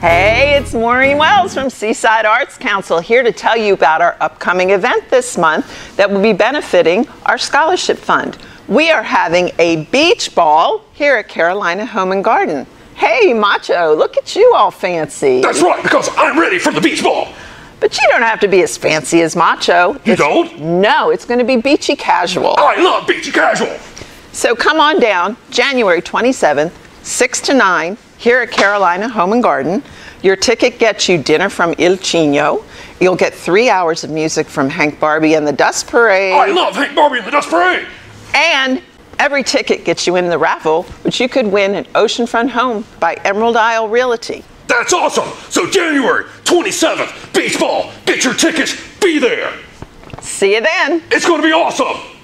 Hey, it's Maureen Wells from Seaside Arts Council here to tell you about our upcoming event this month that will be benefiting our scholarship fund. We are having a beach ball here at Carolina Home and Garden. Hey, Macho, look at you all fancy. That's right, because I'm ready for the beach ball. But you don't have to be as fancy as Macho. You It's- don't? No, it's going to be beachy casual. I love beachy casual. So come on down January 27th, 6 to 9, here at Carolina Home and Garden. Your ticket gets you dinner from Il Chino. You'll get three hours of music from Hank Barbie and the Dust Parade. I love Hank Barbie and the Dust Parade. And every ticket gets you in the raffle, which you could win an oceanfront home by Emerald Isle Realty. That's awesome. So January 27th, beach ball. Get your tickets. Be there. See you then. It's going to be awesome.